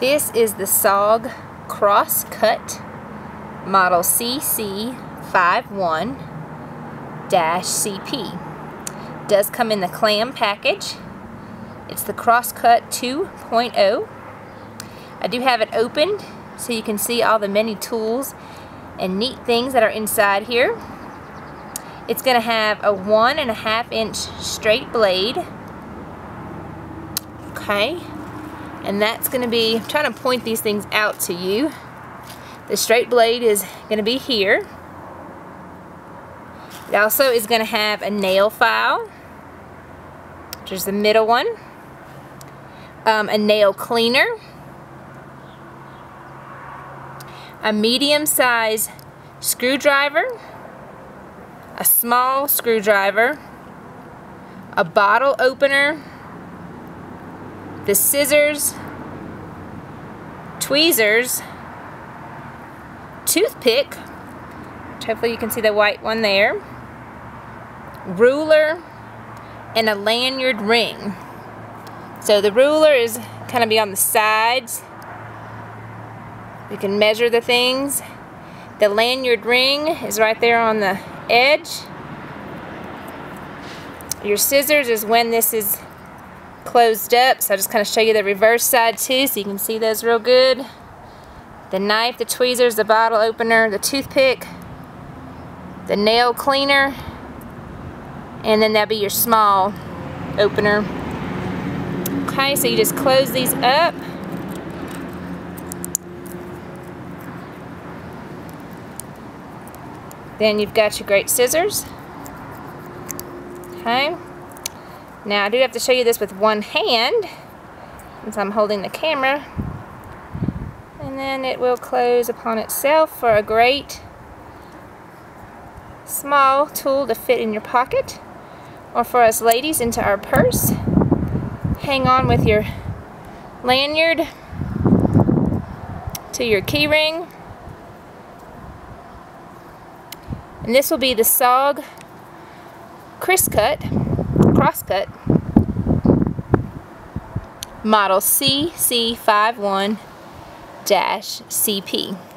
This is the SOG Crosscut Model CC51-CP. Does come in the clam package. It's the Crosscut 2.0. I do have it opened so you can see all the many tools and neat things that are inside here. It's going to have a one and a half inch straight blade. Okay. And that's going to be, I'm trying to point these things out to you. The straight blade is going to be here. It also is going to have a nail file, which is the middle one. Um, a nail cleaner. A medium size screwdriver. A small screwdriver. A bottle opener the scissors, tweezers, toothpick, hopefully you can see the white one there, ruler, and a lanyard ring. So the ruler is kind of be on the sides. You can measure the things. The lanyard ring is right there on the edge. Your scissors is when this is closed up so I'll just kind of show you the reverse side too so you can see those real good. The knife, the tweezers, the bottle opener, the toothpick the nail cleaner and then that'll be your small opener. Okay so you just close these up. Then you've got your great scissors. Okay now I do have to show you this with one hand since I'm holding the camera. And then it will close upon itself for a great small tool to fit in your pocket or for us ladies into our purse. Hang on with your lanyard to your keyring and this will be the SOG Crosscut crosscut model CC51-CP.